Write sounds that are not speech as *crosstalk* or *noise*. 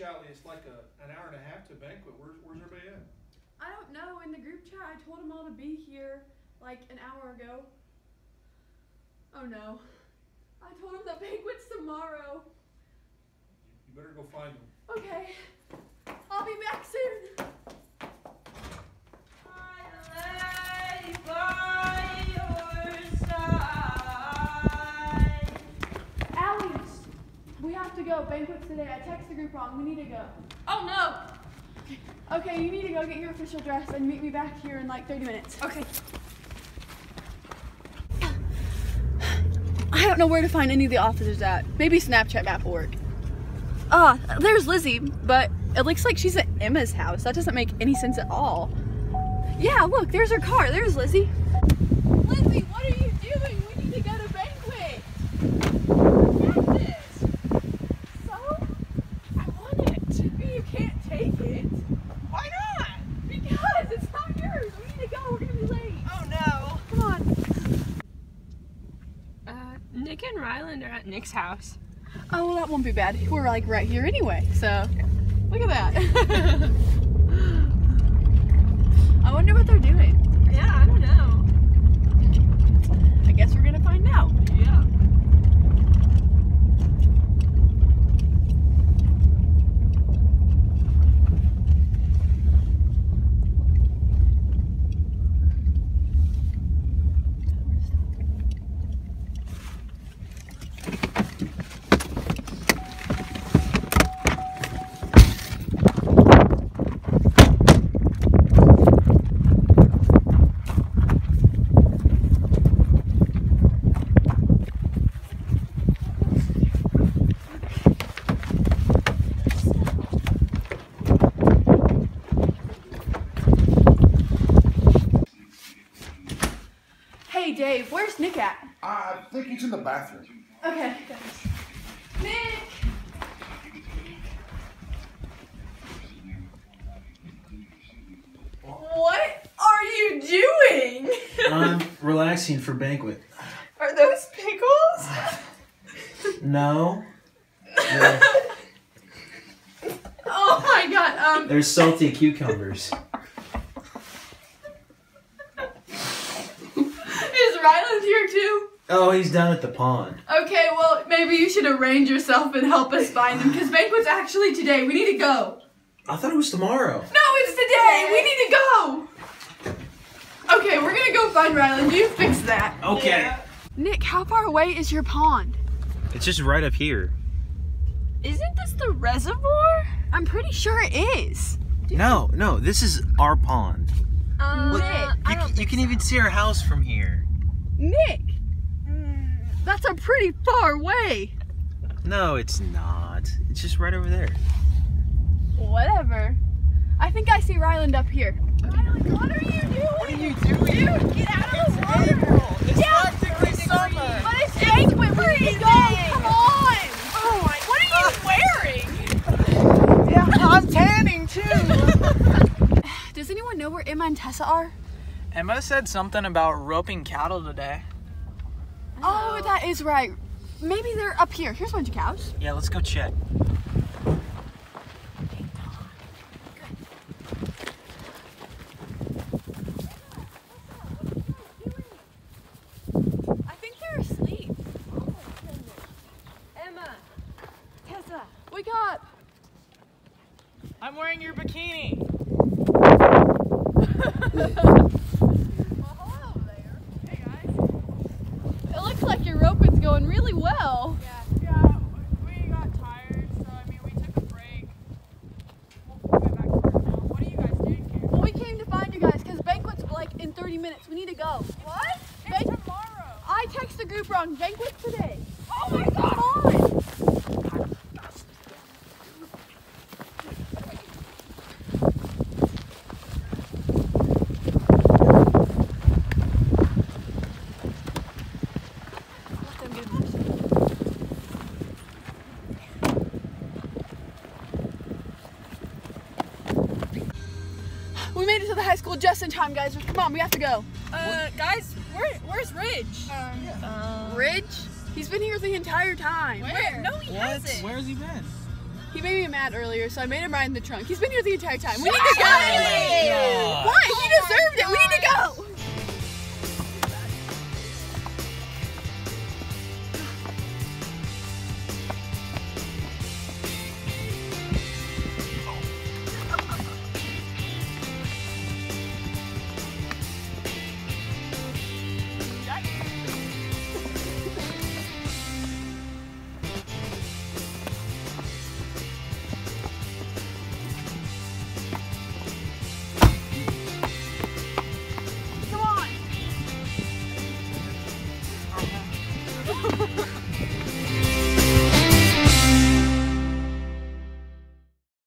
Shelly, it's like a, an hour and a half to banquet. Where's, where's everybody at? I don't know. In the group chat, I told them all to be here like an hour ago. Oh no. I told them the banquet's tomorrow. You better go find them. Okay. I'll be back soon. Go. Banquet's today. I text the group wrong. We need to go. Oh no! Okay, you need to go get your official dress and meet me back here in like 30 minutes. Okay. I don't know where to find any of the officers at. Maybe Snapchat map will work. Ah, there's Lizzie, but it looks like she's at Emma's house. That doesn't make any sense at all. Yeah, look, there's her car. There's. Lizzie, what are you doing? We need to go to banquet. Get this. So? I want it. You can't take it. Why not? Because it's not yours. We need to go. We're gonna be late. Oh no! Come on. Uh, Nick and Ryland are at Nick's house. Oh, well, that won't be bad. We're like right here anyway, so look at that. *laughs* I wonder what they're doing. Yeah, I don't know. I guess we're gonna find out. Yeah. Hey, where's Nick at? I think he's in the bathroom. Okay. Nick! What are you doing? I'm relaxing for banquet. Are those pickles? No. They're, *laughs* Oh my god, um, they're salty cucumbers. Is Ryland here too? Oh, he's down at the pond. Okay, well, maybe you should arrange yourself and help us find him, because banquet's actually today. We need to go. I thought it was tomorrow. No, it's today! We need to go! Okay, we're gonna go find Ryland. You fix that. Okay. Nick, how far away is your pond? It's just right up here. isn't this the reservoir? I'm pretty sure it is. No, no, this is our pond. Um, Look, I you, don't you think can so. even see our house from here. Nick! That's a pretty far way. No, it's not. It's just right over there. Whatever. I think I see Ryland up here. Ryland, what are you doing? What are you doing? Dude, get out of the water! It's Yeah. practically summer. But it's banquet, we need to go! Come on! Oh my, what are you wearing? Yeah, I'm tanning too. *laughs* Does anyone know where Emma and Tessa are? Emma said something about roping cattle today. Oh, that is right. Maybe they're up here. Here's one of your cows. Yeah, let's go check. I think they're asleep. Oh, Emma, Tessa, wake up! I'm wearing your bikini. *laughs* Well, hello there. Hey guys. It looks like your roping's going really well. Yeah, yeah, we got tired, so I mean, we took a break. We'll get back to work now. What are you guys doing here? Well, we came to find you guys because banquet's like in 30 minutes. We need to go. What? It's tomorrow. I text the group wrong. Banquet's today. Oh my god! Come on. Let them do this. We made it to the high school just in time, guys. Come on, we have to go. uh, guys, where, where's Ridge? Ridge? He's been here the entire time. Where? No, he hasn't. Where's he been? He made me mad earlier, so I made him ride in the trunk. He's been here the entire time. We need to go. Why? He deserved it. We need to go. Ha ha ha!